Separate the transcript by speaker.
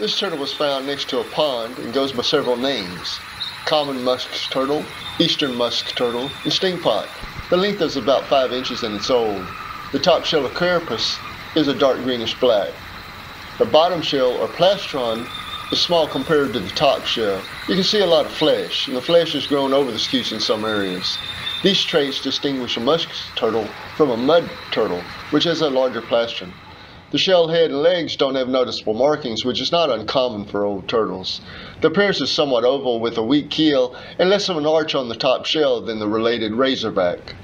Speaker 1: This turtle was found next to a pond and goes by several names. Common musk turtle, eastern musk turtle, and stinkpot. The length is about 5 inches and it's old. The top shell of carapace is a dark greenish black. The bottom shell, or plastron, is small compared to the top shell. You can see a lot of flesh, and the flesh has grown over the scutes in some areas. These traits distinguish a musk turtle from a mud turtle, which has a larger plastron. The shell head and legs don't have noticeable markings, which is not uncommon for old turtles. The appearance is somewhat oval with a weak keel and less of an arch on the top shell than the related razorback.